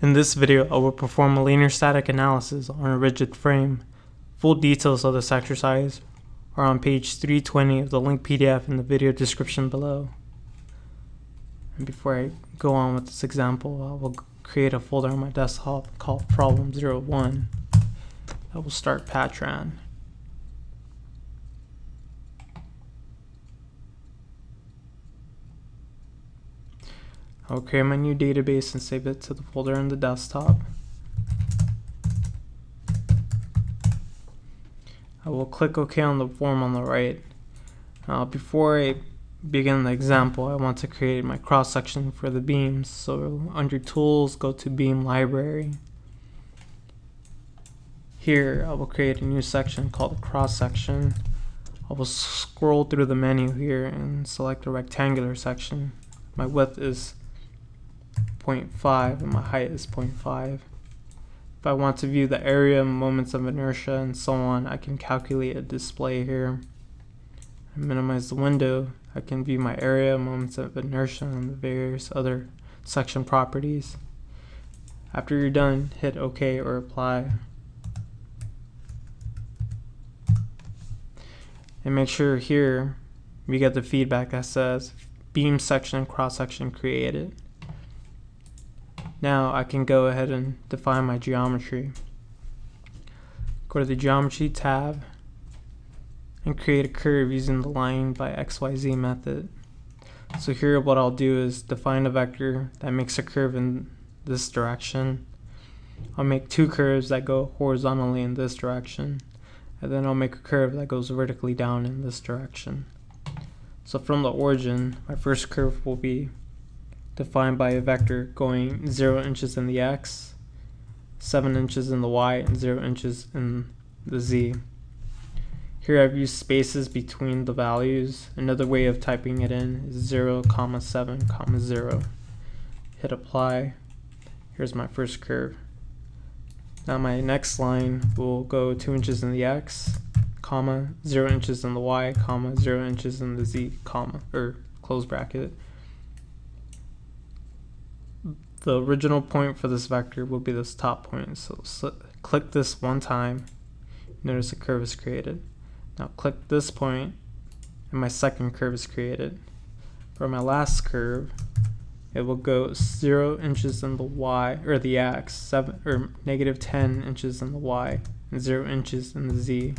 In this video, I will perform a linear static analysis on a rigid frame. Full details of this exercise are on page 320 of the link PDF in the video description below. And before I go on with this example, I will create a folder on my desktop called problem 01. I will start Patran. I'll create my new database and save it to the folder on the desktop. I will click OK on the form on the right. Uh, before I begin the example, I want to create my cross section for the beams. So under Tools, go to Beam Library. Here, I will create a new section called cross section. I will scroll through the menu here and select a rectangular section. My width is 0.5 and my height is 0.5. If I want to view the area, moments of inertia, and so on, I can calculate a display here. I minimize the window. I can view my area, moments of inertia, and the various other section properties. After you're done, hit OK or apply. And make sure here we get the feedback that says beam section cross section created. Now I can go ahead and define my geometry. Go to the geometry tab and create a curve using the line by XYZ method. So here what I'll do is define a vector that makes a curve in this direction. I'll make two curves that go horizontally in this direction and then I'll make a curve that goes vertically down in this direction. So from the origin, my first curve will be defined by a vector going 0 inches in the x, 7 inches in the y, and 0 inches in the z. Here I've used spaces between the values. Another way of typing it in is 0, comma 7, comma 0. Hit apply. Here's my first curve. Now my next line will go 2 inches in the x, comma 0 inches in the y, comma 0 inches in the z, comma, or close bracket the original point for this vector will be this top point. So, click this one time. Notice a curve is created. Now click this point and my second curve is created. For my last curve, it will go 0 inches in the y, or the x, 7, or negative 10 inches in the y, and 0 inches in the z.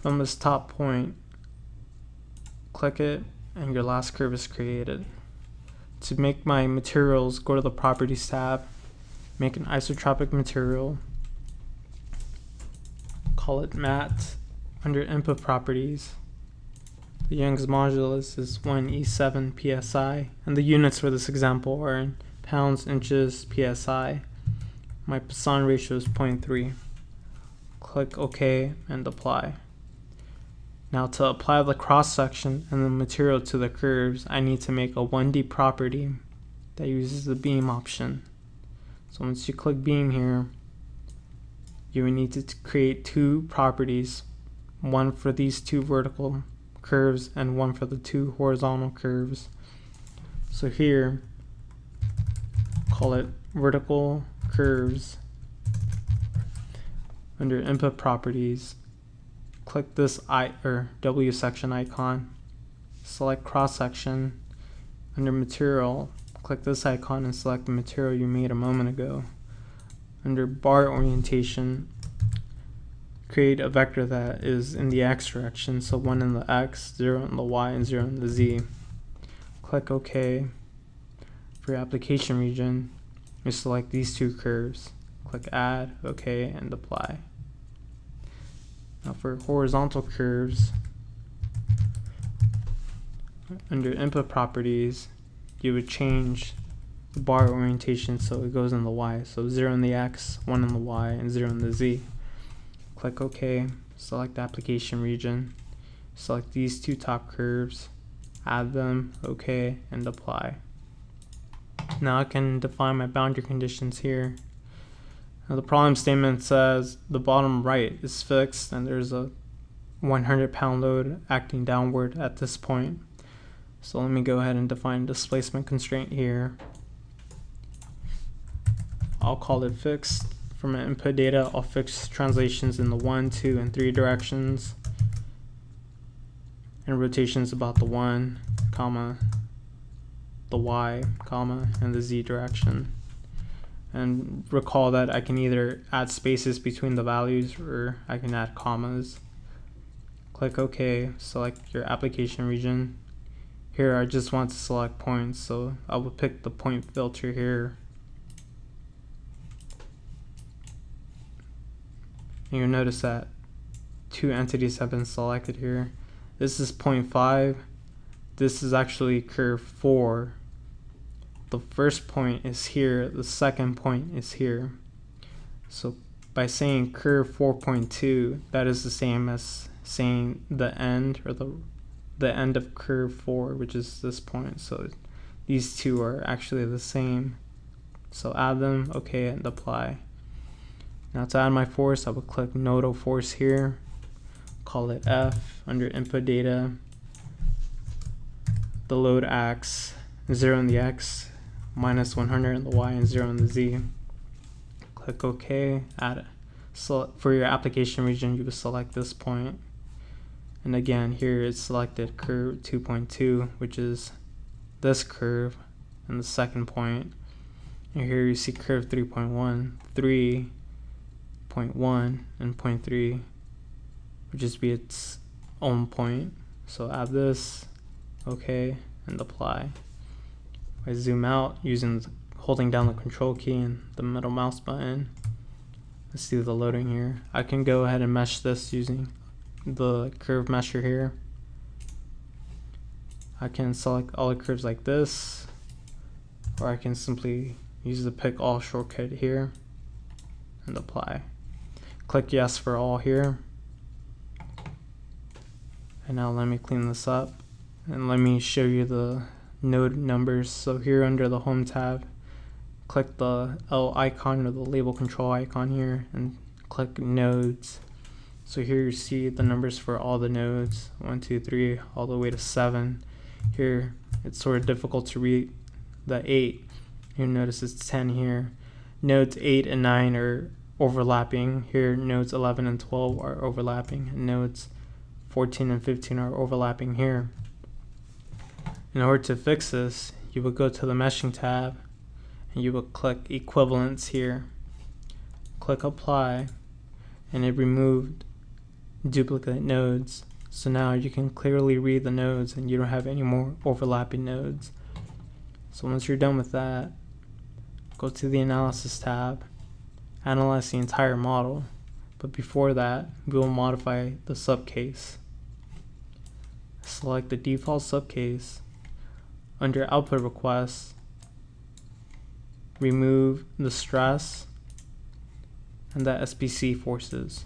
From this top point, click it, and your last curve is created to make my materials, go to the properties tab, make an isotropic material, call it matte. Under input properties, the Young's modulus is 1E7 psi, and the units for this example are in pounds, inches, psi. My Poisson ratio is 0.3. Click OK and apply. Now to apply the cross section and the material to the curves, I need to make a 1D property that uses the beam option. So once you click beam here, you will need to create two properties, one for these two vertical curves and one for the two horizontal curves. So here, call it vertical curves under input properties click this I or W section icon, select cross section, under material, click this icon and select the material you made a moment ago. Under bar orientation, create a vector that is in the x direction, so 1 in the x, 0 in the y, and 0 in the z. Click OK. For your application region, you select these two curves. Click Add, OK, and Apply. Now for horizontal curves, under input properties, you would change the bar orientation so it goes in the y. So 0 in the x, 1 in the y, and 0 in the z. Click OK, select the application region, select these two top curves, add them, OK, and apply. Now I can define my boundary conditions here. Now the problem statement says the bottom right is fixed and there's a 100 pound load acting downward at this point. So let me go ahead and define displacement constraint here. I'll call it fixed. For my input data, I'll fix translations in the 1, 2, and 3 directions. And rotations about the 1, comma, the Y, comma, and the Z direction. And recall that I can either add spaces between the values or I can add commas. Click OK, select your application region. Here I just want to select points, so I will pick the point filter here. And you'll notice that two entities have been selected here. This is point 0.5. This is actually curve 4. The first point is here. The second point is here. So by saying curve 4.2, that is the same as saying the end or the the end of curve 4, which is this point. So these two are actually the same. So add them, okay, and apply. Now to add my force, I will click nodal force here, call it F under input data. The load acts 0 in the X, minus 100 in the Y, and 0 in the Z. Click OK, add it. So for your application region, you would select this point. And again, here it's selected curve 2.2, which is this curve, and the second point. And here you see curve 3.1, 3, 0.1 and 0.3 would just be its own point. So add this, okay, and apply. I zoom out using the, holding down the control key and the middle mouse button. Let's do the loading here. I can go ahead and mesh this using the curve mesher here. I can select all the curves like this, or I can simply use the pick all shortcut here and apply. Click yes for all here. And now let me clean this up and let me show you the node numbers. So here under the home tab, click the L icon or the label control icon here and click nodes. So here you see the numbers for all the nodes, one, two, three, all the way to seven. Here it's sort of difficult to read the eight. You notice it's 10 here. Nodes eight and nine are overlapping. Here nodes 11 and 12 are overlapping and nodes 14 and 15 are overlapping here. In order to fix this, you would go to the meshing tab and you would click equivalence here. Click apply and it removed duplicate nodes. So now you can clearly read the nodes and you don't have any more overlapping nodes. So once you're done with that, go to the analysis tab analyze the entire model, but before that, we will modify the subcase. Select the default subcase. Under output requests, remove the stress and the SPC forces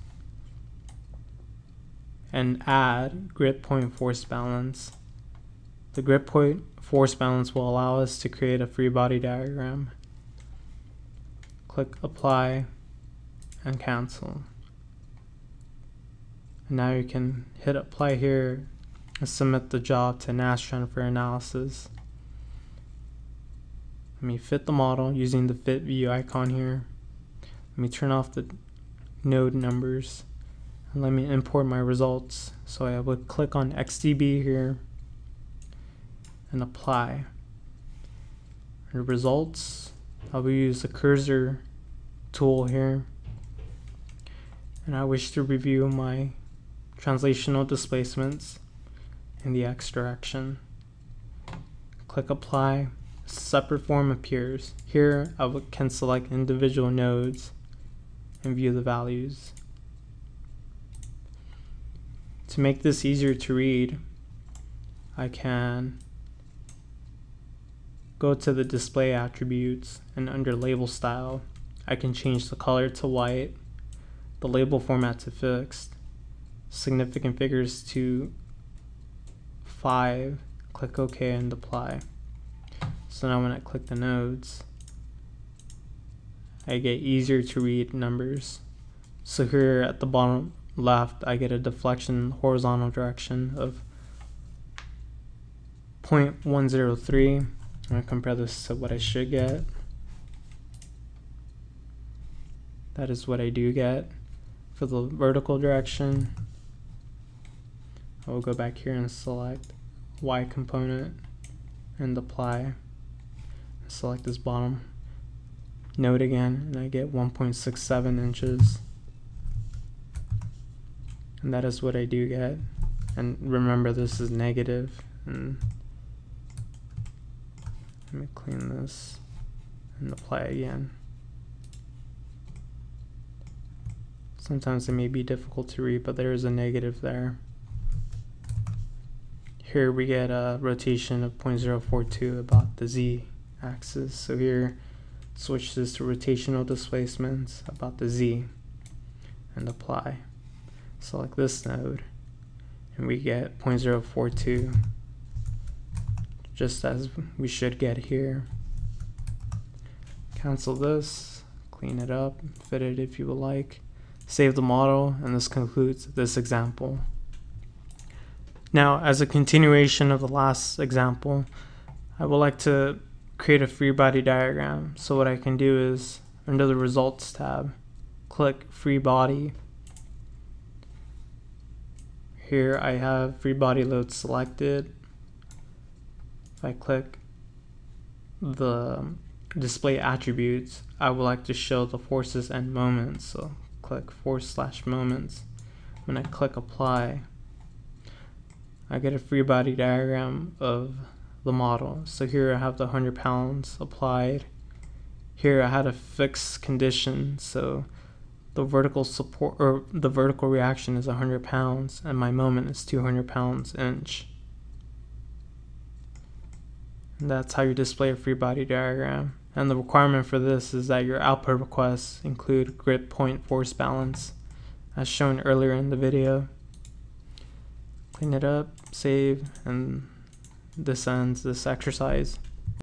and add grid point force balance. The grid point force balance will allow us to create a free body diagram click apply and cancel. And now you can hit apply here and submit the job to Nastran for analysis. Let me fit the model using the fit view icon here. Let me turn off the node numbers and let me import my results. So I would click on XDB here and apply. The results, I will use the cursor tool here and I wish to review my translational displacements in the x direction. Click apply, separate form appears. Here I can select individual nodes and view the values. To make this easier to read, I can go to the display attributes and under label style I can change the color to white, the label format to fixed, significant figures to 5, click OK and apply. So now when I click the nodes, I get easier to read numbers. So here at the bottom left, I get a deflection horizontal direction of 0.103. I'm going to compare this to what I should get. that is what I do get. For the vertical direction, I will go back here and select Y component and apply. Select this bottom node again and I get 1.67 inches. And that is what I do get. And remember this is negative and let me clean this and apply again. Sometimes it may be difficult to read, but there is a negative there. Here we get a rotation of 0.042 about the z axis. So here switch this to rotational displacements about the z and apply. Select this node and we get 0.042 just as we should get here. Cancel this, clean it up, fit it if you would like. Save the model, and this concludes this example. Now, as a continuation of the last example, I would like to create a free body diagram. So what I can do is, under the Results tab, click Free Body. Here I have free body load selected. If I click the display attributes, I would like to show the forces and moments. So click force slash moments. When I click apply, I get a free body diagram of the model. So here I have the 100 pounds applied. Here I had a fixed condition, so the vertical support or the vertical reaction is 100 pounds and my moment is 200 pounds inch. And that's how you display a free body diagram. And the requirement for this is that your output requests include grid point force balance as shown earlier in the video. Clean it up, save, and this ends this exercise.